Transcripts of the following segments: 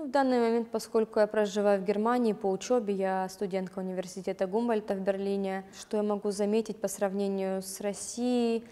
Ну, в данный момент, поскольку я проживаю в Германии по учебе, я студентка университета Гумбольта в Берлине, что я могу заметить по сравнению с Россией,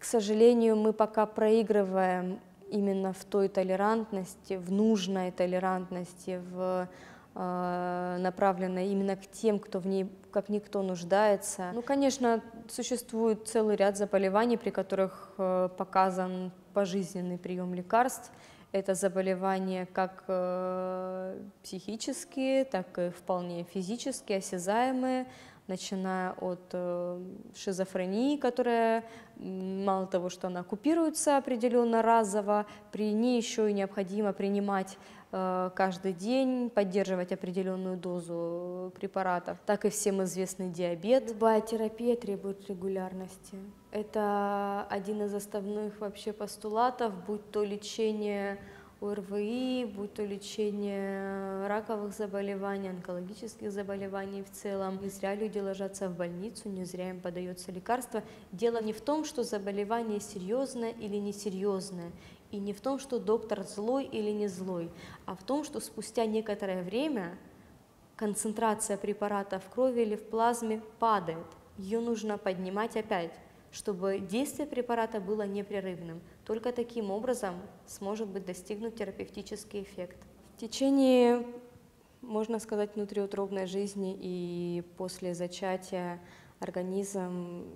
к сожалению, мы пока проигрываем именно в той толерантности, в нужной толерантности, в э, направленной именно к тем, кто в ней как никто нуждается. Ну, конечно, существует целый ряд заболеваний, при которых э, показан пожизненный прием лекарств. Это заболевания как э, психические, так и вполне физические, осязаемые, начиная от э, шизофрении, которая мало того, что она купируется определенно разово, при ней еще и необходимо принимать каждый день, поддерживать определенную дозу препаратов, так и всем известный диабет. Любая терапия требует регулярности. Это один из основных вообще постулатов, будь то лечение ОРВИ, будь то лечение раковых заболеваний, онкологических заболеваний в целом. Не зря люди ложатся в больницу, не зря им подается лекарство. Дело не в том, что заболевание серьезное или несерьезное, и не в том, что доктор злой или не злой, а в том, что спустя некоторое время концентрация препарата в крови или в плазме падает. Ее нужно поднимать опять чтобы действие препарата было непрерывным. Только таким образом сможет быть достигнут терапевтический эффект. В течение, можно сказать, внутриутробной жизни и после зачатия организм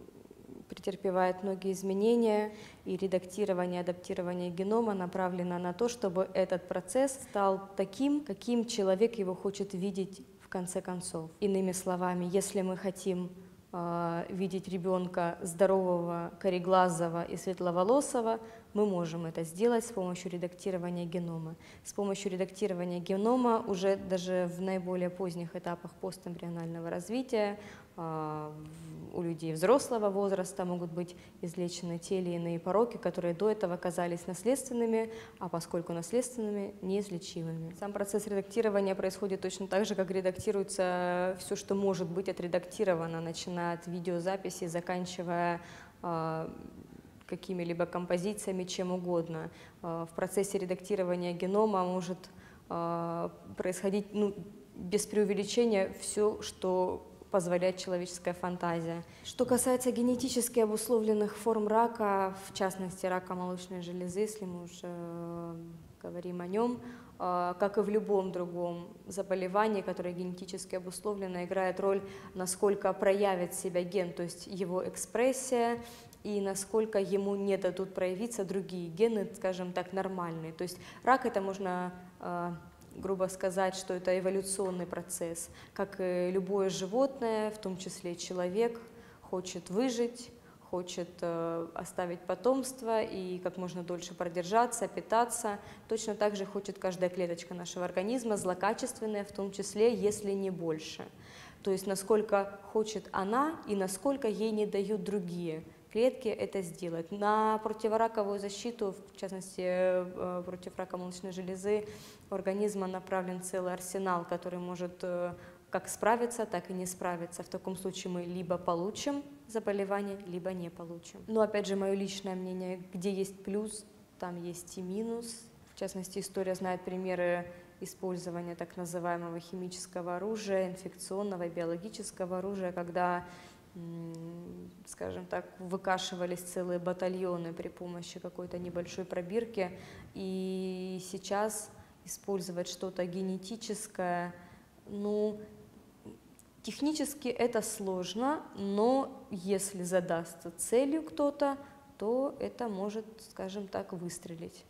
претерпевает многие изменения, и редактирование, адаптирование генома направлено на то, чтобы этот процесс стал таким, каким человек его хочет видеть в конце концов. Иными словами, если мы хотим видеть ребенка здорового, кореглазого и светловолосого, мы можем это сделать с помощью редактирования генома. С помощью редактирования генома уже даже в наиболее поздних этапах постэмбрионального развития а, у людей взрослого возраста могут быть излечены те или иные пороки, которые до этого казались наследственными, а поскольку наследственными, неизлечимыми. Сам процесс редактирования происходит точно так же, как редактируется все, что может быть отредактировано, начиная от видеозаписи, заканчивая э, какими-либо композициями, чем угодно. Э, в процессе редактирования генома может э, происходить ну, без преувеличения все, что позволяет человеческая фантазия. Что касается генетически обусловленных форм рака, в частности рака молочной железы, если мы уже э, говорим о нем, э, как и в любом другом заболевании, которое генетически обусловлено, играет роль, насколько проявит себя ген, то есть его экспрессия, и насколько ему не дадут проявиться другие гены, скажем так, нормальные. То есть рак это можно э, грубо сказать, что это эволюционный процесс. Как и любое животное, в том числе человек, хочет выжить, хочет э, оставить потомство и как можно дольше продержаться, питаться. Точно так же хочет каждая клеточка нашего организма, злокачественная в том числе, если не больше. То есть насколько хочет она и насколько ей не дают другие клетки это сделать. На противораковую защиту, в частности э, против рака молочной железы, организма направлен целый арсенал, который может э, как справиться, так и не справиться. В таком случае мы либо получим заболевание, либо не получим. Но опять же, мое личное мнение, где есть плюс, там есть и минус. В частности, история знает примеры использования так называемого химического оружия, инфекционного и биологического оружия, когда скажем так, выкашивались целые батальоны при помощи какой-то небольшой пробирки. И сейчас использовать что-то генетическое, ну, технически это сложно, но если задастся целью кто-то, то это может, скажем так, выстрелить.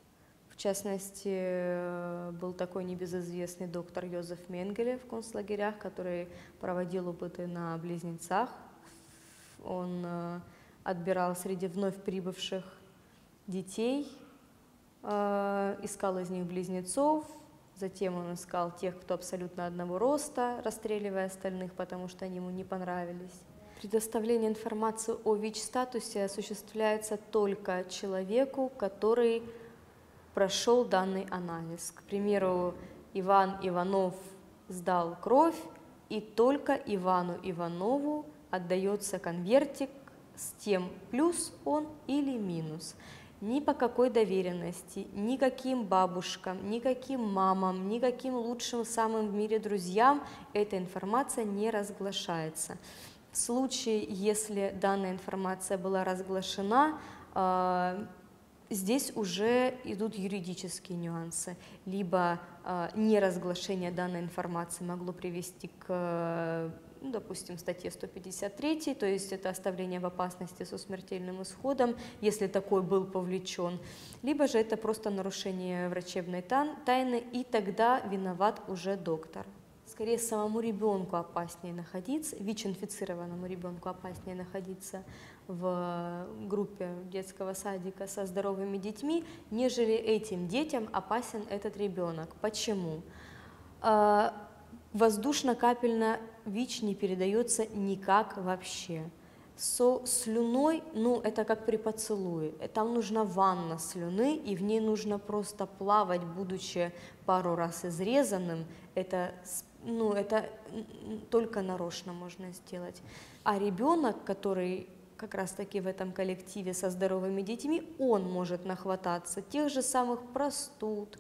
В частности, был такой небезызвестный доктор Йозеф Менгеле в концлагерях, который проводил опыты на близнецах, он э, отбирал среди вновь прибывших детей, э, искал из них близнецов, затем он искал тех, кто абсолютно одного роста, расстреливая остальных, потому что они ему не понравились. Предоставление информации о ВИЧ-статусе осуществляется только человеку, который прошел данный анализ. К примеру, Иван Иванов сдал кровь, и только Ивану Иванову отдается конвертик с тем плюс он или минус. ни по какой доверенности, никаким бабушкам, никаким мамам, никаким лучшим самым в мире друзьям эта информация не разглашается. В случае, если данная информация была разглашена, а, здесь уже идут юридические нюансы. Либо а, неразглашение данной информации могло привести к ну, допустим, статье 153, то есть это оставление в опасности со смертельным исходом, если такой был повлечен, либо же это просто нарушение врачебной тайны, и тогда виноват уже доктор. Скорее, самому ребенку опаснее находиться, ВИЧ-инфицированному ребенку опаснее находиться в группе детского садика со здоровыми детьми, нежели этим детям опасен этот ребенок. Почему? А, Воздушно-капельно ВИЧ не передается никак вообще. Со слюной, ну, это как при поцелуе. Там нужна ванна слюны, и в ней нужно просто плавать, будучи пару раз изрезанным. Это, ну, это только нарочно можно сделать. А ребенок, который как раз-таки в этом коллективе со здоровыми детьми, он может нахвататься тех же самых простуд,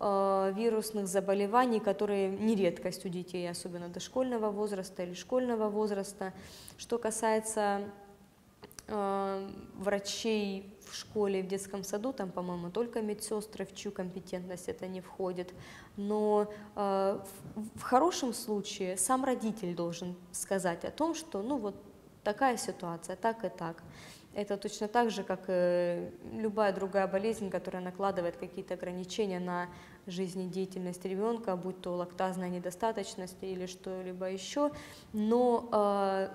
вирусных заболеваний, которые не редкость у детей, особенно дошкольного возраста или школьного возраста. Что касается э, врачей в школе, в детском саду, там, по-моему, только медсестры, в чью компетентность это не входит. Но э, в, в хорошем случае сам родитель должен сказать о том, что ну вот такая ситуация, так и так. Это точно так же, как и любая другая болезнь, которая накладывает какие-то ограничения на жизнедеятельность ребенка, будь то лактазная недостаточность или что-либо еще. Но, э,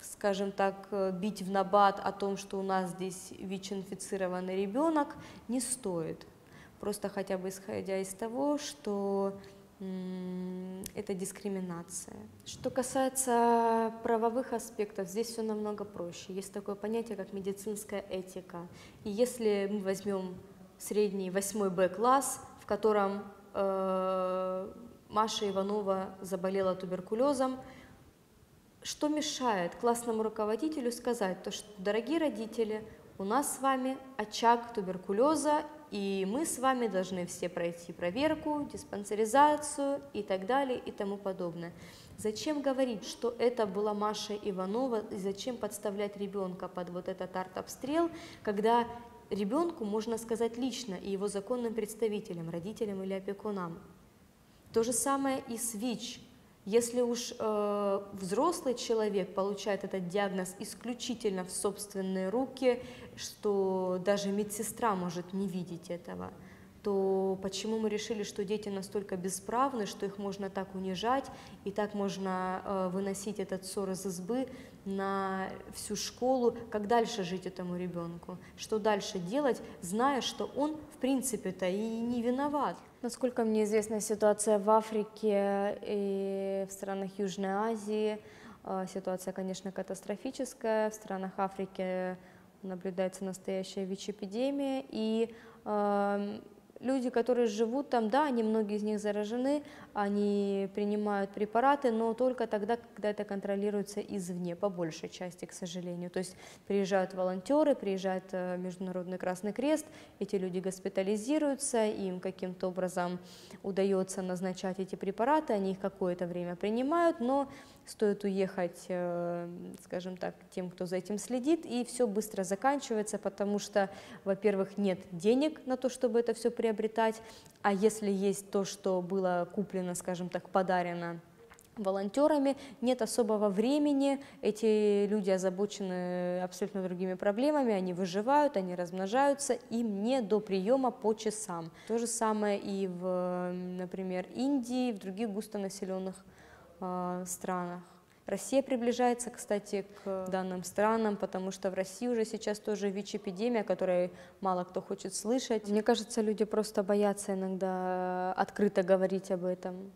скажем так, бить в набат о том, что у нас здесь ВИЧ-инфицированный ребенок, не стоит. Просто хотя бы исходя из того, что это дискриминация. Что касается правовых аспектов, здесь все намного проще. Есть такое понятие, как медицинская этика. И если мы возьмем средний 8 Б-класс, в котором э, Маша Иванова заболела туберкулезом, что мешает классному руководителю сказать, то, что, дорогие родители, у нас с вами очаг туберкулеза, и мы с вами должны все пройти проверку, диспансеризацию и так далее и тому подобное. Зачем говорить, что это была Маша Иванова, и зачем подставлять ребенка под вот этот артобстрел, когда ребенку можно сказать лично и его законным представителям, родителям или опекунам. То же самое и с ВИЧ. Если уж э, взрослый человек получает этот диагноз исключительно в собственные руки, что даже медсестра может не видеть этого, то почему мы решили, что дети настолько бесправны, что их можно так унижать и так можно э, выносить этот ссор из избы на всю школу, как дальше жить этому ребенку, что дальше делать, зная, что он в принципе-то и не виноват. Насколько мне известна ситуация в Африке и в странах Южной Азии, а, ситуация, конечно, катастрофическая. В странах Африки наблюдается настоящая ВИЧ-эпидемия, и люди, которые живут там, да, они многие из них заражены, они принимают препараты, но только тогда, когда это контролируется извне, по большей части, к сожалению. То есть приезжают волонтеры, приезжает э, Международный Красный Крест, эти люди госпитализируются, им каким-то образом удается назначать эти препараты, они их какое-то время принимают, но стоит уехать, э, скажем так, тем, кто за этим следит, и все быстро заканчивается, потому что, во-первых, нет денег на то, чтобы это все приобретать, а если есть то, что было куплено, скажем так, подарено волонтерами, нет особого времени, эти люди озабочены абсолютно другими проблемами, они выживают, они размножаются, им не до приема по часам. То же самое и в, например, Индии, в других густонаселенных э, странах. Россия приближается, кстати, к данным странам, потому что в России уже сейчас тоже ВИЧ-эпидемия, которой мало кто хочет слышать. Мне кажется, люди просто боятся иногда открыто говорить об этом.